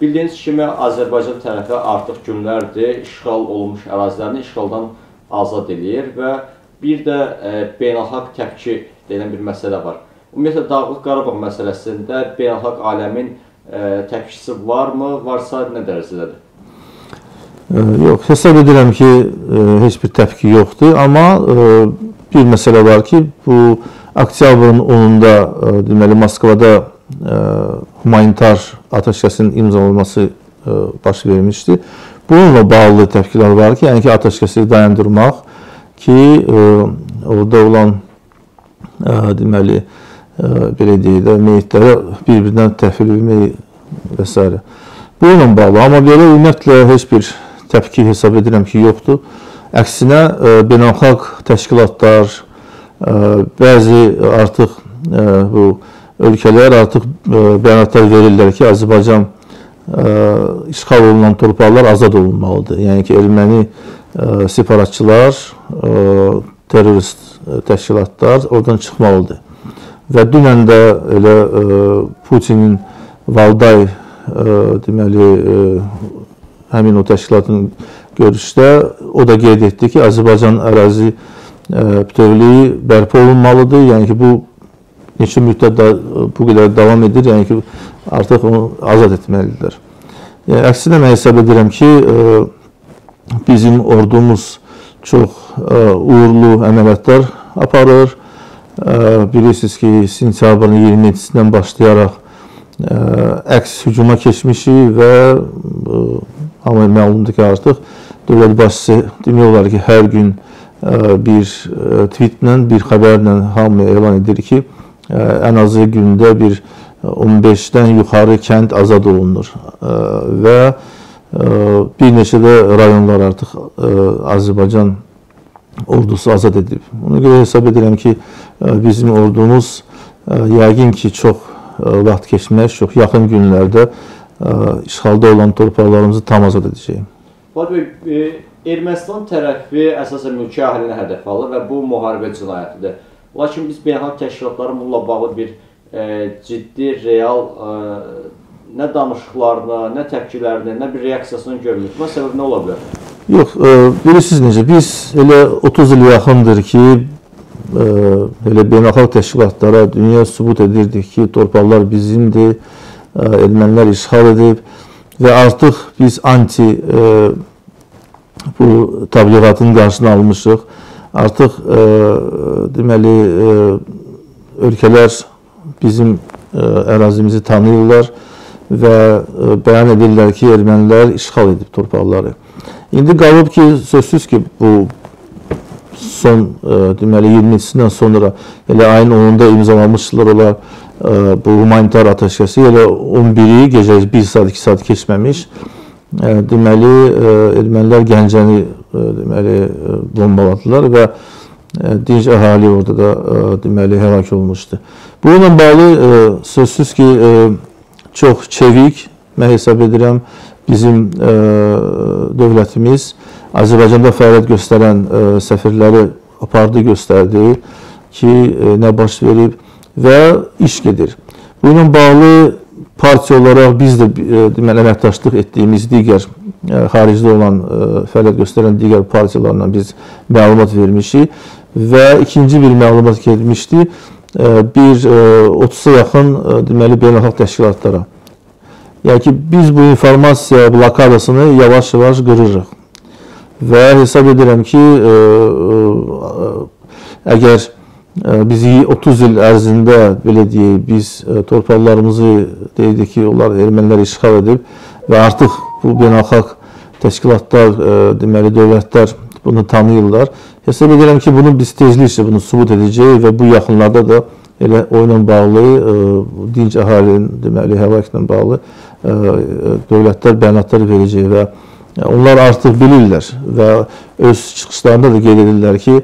bildiyiniz kimi Azərbaycan tərəfi artıq günlərdir işğal olunmuş ərazilərini işğaldan azad eləyir və bir də e, beynəlxalq təpki deyilən bir məsələ var. Ümumiyyətlə Dağlıq Qarabağ məsələsində beynəlxalq aləmin e, təpkisi varmı? Varsa nə dərəcədədir? Yox, hesab edirəm ki, e, heç bir təpki yoxdur, amma e, bir məsələ var ki, bu oktyabrın 10-da e, deməli Moskvada humanitar atəşkəsin imzalanması baş vermişdi. Bununla bağlı təpkilər var ki, yəni ki, atəşkəsi dayandırmaq ki, orada olan deməli belə deyək də meyitləri bir-birindən təhvil vermək və s. Bununla bağlı, amma belə ümumiyyətlə heç bir təbii ki, hesab edirəm ki, yoxdur. Əksinə, e, beynəlxalq təşkilatlar, e, bəzi artıq e, bu ölkələr artıq bəyanatlar verirlər ki, Azərbaycan işğal olunan torpaqlar azad olunmalıdır. Yəni ki, erməni separatçılar, terrorist təşkilatlar oradan çıxmalıdır. Və dünən də elə Putinin Valday deməli həmin o təşkilatın görüşdə o da qeyd etdi ki, Azərbaycan ərazi ə, e, bütövlüyü bərpa olunmalıdır. Yəni ki, bu neçə müddət da, bu qədər davam edir. Yəni ki, artıq onu azad etməlidirlər. Yəni, əksinə mən hesab edirəm ki, e, bizim ordumuz çox e, uğurlu əməliyyatlar aparır. Ə, bilirsiniz ki, sentyabrın 27-sindən başlayaraq əks hücuma keçmişik və Amma məlumdur ki, artıq dövlət başçısı demək olar ki, hər gün e, bir e, tweetlə, bir xəbərlə hamıya elan edir ki, e, ən azı gündə bir 15-dən yuxarı kənd azad olunur və bir neçə də rayonlar artıq Azərbaycan ordusu azad edib. Ona görə hesab edirəm ki, bizim ordumuz yəqin ki, çox vaxt keçməz, çox yaxın günlərdə işğalda olan torpaqlarımızı tam azad edəcəyik. Fuad bəy, e, Ermənistan tərəfi əsasən mülki əhalini hədəf alır və bu müharibə cinayətidir. Lakin biz beynəlxalq təşkilatların bununla bağlı bir e, ciddi, real e, nə danışıqlarını, nə təpkilərini, nə bir reaksiyasını görmürük. Buna səbəb nə ola bilər? Yox, e, bilirsiniz necə, biz elə 30 il yaxındır ki, e, elə beynəlxalq təşkilatlara dünya sübut edirdik ki, torpaqlar bizimdir, ermənilər işğal edib və artıq biz anti e, bu təbliğatın qarşısını almışıq. Artıq e, deməli e, ölkələr bizim ərazimizi tanıyırlar və bəyan edirlər ki, ermənilər işğal edib torpaqları. İndi qalıb ki, sözsüz ki, bu son deməli 20-sindən sonra elə ayın 10-da imzalamışdılar onlar bu humanitar atəşkəsi elə 11-i gecə 1 saat 2 saat keçməmiş deməli ermənilər Gəncəni deməli bombaladılar və dinc əhali orada da deməli həlak olmuşdu. Bununla bağlı sözsüz ki çox çevik mən hesab edirəm bizim dövlətimiz Azərbaycanda fəaliyyət göstərən səfirləri apardı, göstərdi ki, nə baş verib və iş gedir. Bununla bağlı partiya olaraq biz də e, deməli əməkdaşlıq etdiyimiz digər e, xaricdə olan e, fəaliyyət göstərən digər partiyalarla biz məlumat vermişik və ikinci bir məlumat getmişdi bir 30-a yaxın deməli beynəlxalq təşkilatlara. Yəni ki, biz bu informasiya blokadasını yavaş-yavaş qırırıq. Və hesab edirəm ki, əgər bizi 30 il ərzində belə deyək, biz torpaqlarımızı deyildik ki, onlar ermənilər işğal edib və artıq bu beynəlxalq təşkilatlar, deməli dövlətlər bunu tanıyırlar. Hesab edirəm ki, bunu biz tezliklə bunu sübut edəcəyik və bu yaxınlarda da elə o ilə bağlı dinc əhalinin deməli həlakla bağlı dövlətlər bəyanatlar verəcək və onlar artıq bilirlər və öz çıxışlarında da qeyd edirlər ki,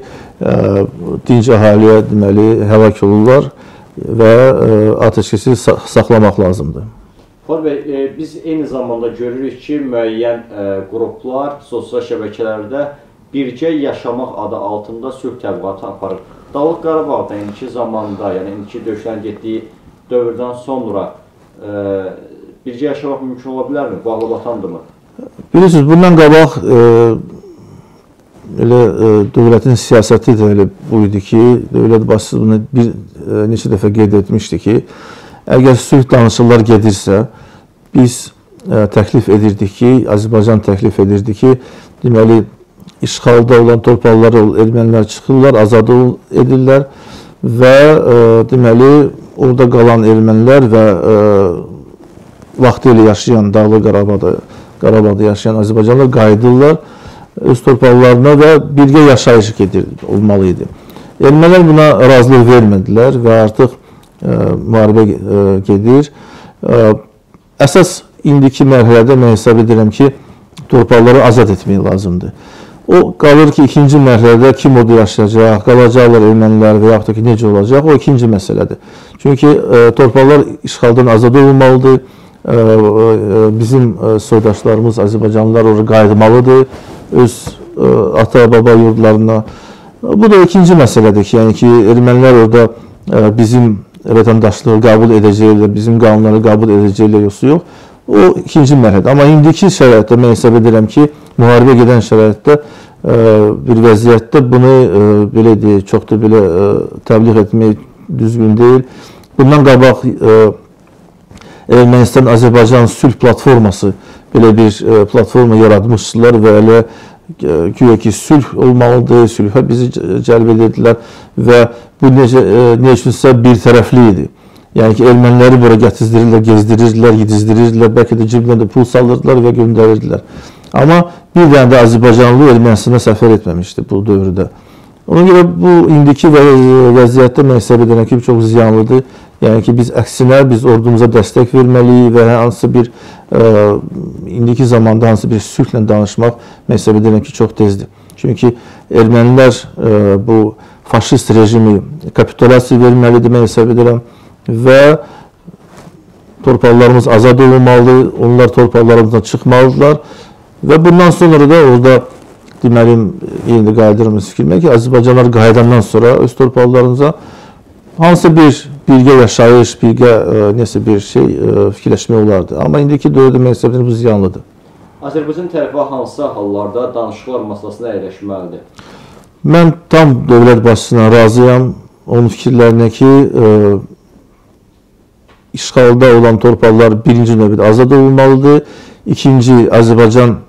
dinc əhaliyə deməli həlak olurlar və atəşkəsi saxlamaq lazımdır. Fuad bəy, e, biz eyni zamanda görürük ki, müəyyən e, qruplar sosial şəbəkələrdə birgə yaşamaq adı altında sülh təbliğatı aparır. Dağlıq Qarabağda indiki zamanda, yəni indiki döyüşlərin getdiyi dövrdən sonra e, birgə yaşamaq mümkün ola bilərmi? Bağlı-batandırmı? Bilirsiniz, bundan qabaq e, elə e, dövlətin siyasəti də elə bu idi ki, dövlət başçısı bunu bir e, neçə dəfə qeyd etmişdi ki, əgər sülh danışıqlar gedirsə, biz e, təklif edirdik ki, Azərbaycan təklif edirdi ki, deməli işğalda olan torpaqlara ermənilər çıxırlar, azad edirlər və e, deməli orada qalan ermənilər və e, vaxtilə yaşayan Dağlıq Qarabağda Qarabağda yaşayan Azərbaycanlılar qayıdırlar öz torpaqlarına və birgə yaşayış gedir olmalı idi. Ermənilər buna razılıq vermədilər və artıq müharibə e, gedir. E, əsas indiki mərhələdə mən hesab edirəm ki, torpaqları azad etmək lazımdır. O qalır ki, ikinci mərhələdə kim orada yaşayacaq, qalacaqlar ermənilər və yaxud da ki, necə olacaq, o ikinci məsələdir. Çünki e, torpaqlar işğaldan azad olunmalıdır. E, e, bizim e, soydaşlarımız, Azərbaycanlılar oraya qayıtmalıdır öz e, ata-baba yurdlarına. Bu da ikinci məsələdir ki, yəni ki, ermənilər orada e, bizim vətəndaşlığı qəbul edəcəklər, bizim qanunları qəbul edəcəklər yoxsa yox. O ikinci mərhələdir. Amma indiki şəraitdə mən hesab edirəm ki, müharibə gedən şəraitdə e, bir vəziyyətdə bunu e, belə deyək, çox da belə e, təbliğ etmək düzgün deyil. Bundan qabaq Ermənistan Azərbaycan sülh platforması belə bir platforma yaratmışdılar və elə güya ki sülh olmalıdır, sülhə bizi cəlb edirdilər və bu necə nə üçünsə bir tərəfli idi. Yəni ki, erməniləri bura gətizdirirlər, gezdirirdilər, yedizdirirlər, bəlkə də cibinə də pul salırdılar və göndərirdilər. Amma bir dənə də Azərbaycanlı Ermənistana səfər etməmişdi bu dövrdə. Ona görə bu indiki vəziyyətdə mən hesab edirəm ki, çox ziyanlıdır. Yəni ki, biz əksinə biz ordumuza dəstək verməliyik və hansı bir ə, e, indiki zamanda hansı bir sülhlə danışmaq mən hesab edirəm ki, çox tezdir. Çünki ermənilər ə, e, bu faşist rejimi kapitulasiya verməlidir mən hesab edirəm və torpaqlarımız azad olunmalıdır, onlar torpaqlarımızdan çıxmalıdırlar Və bundan sonra da orada deməli indi qayıdırmız fikrimə ki, Azərbaycanlar qayıdandan sonra öz torpaqlarınıza hansı bir birgə yaşayış, birgə ə, e, nəsə bir şey ə, e, fikirləşmək olardı. Amma indiki dövrdə mən hesab edirəm bu ziyanlıdır. Azərbaycan tərəfi hansı hallarda danışıqlar masasına əyləşməlidir? Mən tam dövlət başçısına razıyam. Onun fikirlərinə ki, ə, e, işğalda olan torpaqlar birinci növbədə azad olunmalıdır. İkinci, Azərbaycan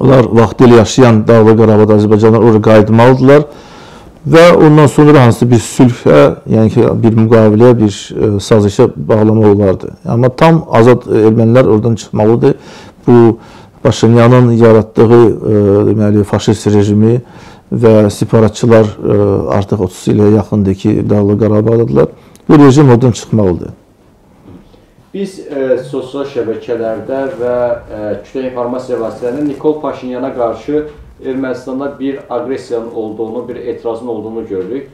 Onlar vaxtilə yaşayan Dağlı Qarabağda Azərbaycanlar ora qayıtmalıdırlar və ondan sonra hansı bir sülhə, yəni ki, bir müqaviləyə, bir ə, e, sazişə bağlamaq olardı. Amma tam azad ermənilər oradan çıxmalıdır. Bu Paşinyanın yaratdığı ə, e, deməli faşist rejimi və separatçılar ə, e, artıq 30 ilə yaxındır ki, Dağlı Qarabağdadılar. Bu rejim oradan çıxmalıdır. Biz e, sosial şəbəkələrdə və e, kütlə informasiya vasitələrində Nikol Paşinyana qarşı Ermənistanda bir aqressiyanın olduğunu, bir etirazın olduğunu gördük.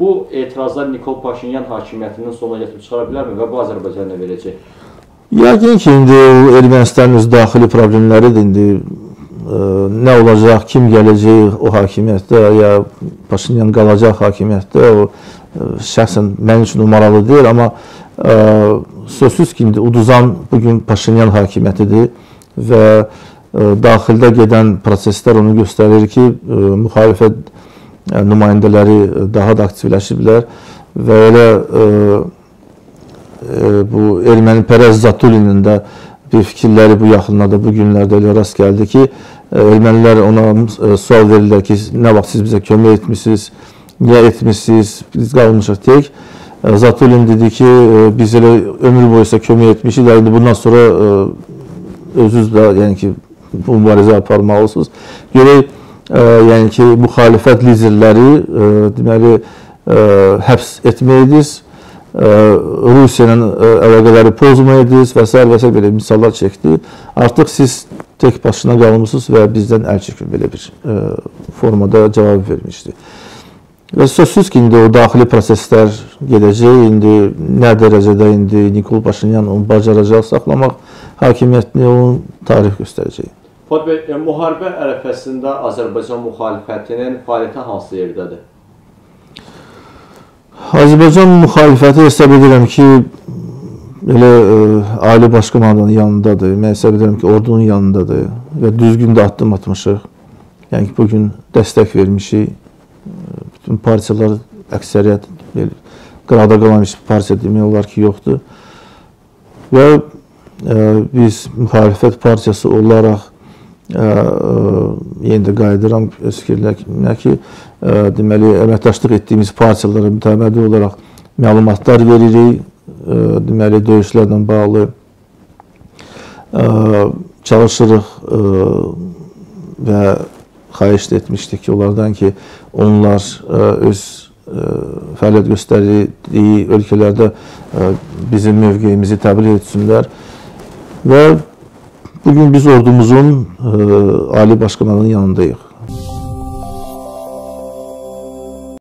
Bu etirazlar Nikol Paşinyan hakimiyyətinin sonuna gətirib çıxara bilərmi və bu Azərbaycana verəcək? Yəqin ki, indi Ermənistanın öz daxili problemləridir. İndi ə, e, nə olacaq, kim gələcək o hakimiyyətdə, ya Paşinyan qalacaq hakimiyyətdə, o ə, e, şəxsən mənim üçün numaralı deyil, amma ə, sözsüz ki, indi uduzan bugün Paşinyan hakimiyyətidir və ə, e, daxildə gedən proseslər onu göstərir ki, e, müxalifət e, nümayəndələri daha da aktivləşiblər və elə bu erməni Pərəz Zatulinin də bir fikirləri bu yaxınlarda, bu günlərdə elə rast gəldi ki, ermənilər ona sual verirlər ki, nə vaxt siz bizə kömək etmisiniz, niyə etmisiniz, biz qalmışıq tək. Zatulin dedi ki, e, biz elə ömür boyu sizə kömək etmişik, indi bundan sonra e, özünüz də yəni ki, bu mübarizə aparmalısınız. Görək, e, yəni ki, müxalifət liderləri deməli həbs etməyiniz, Rusiya ilə əlaqələri pozmayınız və s. və s. belə misallar çəkdi. Artıq siz tək başına qalmısınız və bizdən əl çəkin belə bir formada cavab vermişdi. Və sözsüz ki, indi o daxili proseslər gedəcək. İndi nə dərəcədə indi Nikol Paşinyan onu bacaracaq saxlamaq hakimiyyətini onun tarix göstərəcək. Bəy, yəni, müharibə ərəfəsində Azərbaycan müxalifətinin fəaliyyəti hansı yerdədir? Azərbaycan müxalifəti hesab edirəm ki, belə ə, ali baş komandanın yanındadır. Mən hesab edirəm ki, ordunun yanındadır və düzgün də addım atmışıq. Yəni ki, bu gün dəstək vermişik. Bütün partiyalar əksəriyyət belə qırada qalan heç partiya demək olar ki, yoxdur. Və ə, biz müxalifət partiyası olaraq yenə də qayıdıram fikirlərimə ki, ə, deməli əməkdaşlıq etdiyimiz partiyalara mütəmadi olaraq məlumatlar veririk. Ə, deməli döyüşlərlə bağlı çalışırıq və xahiş etmişdik ki, onlardan ki, onlar öz fəaliyyət göstərdiyi ölkələrdə bizim mövqeyimizi təbliğ etsinlər və Bugün biz ordumuzun e, Ali Başkanının yanındayıq.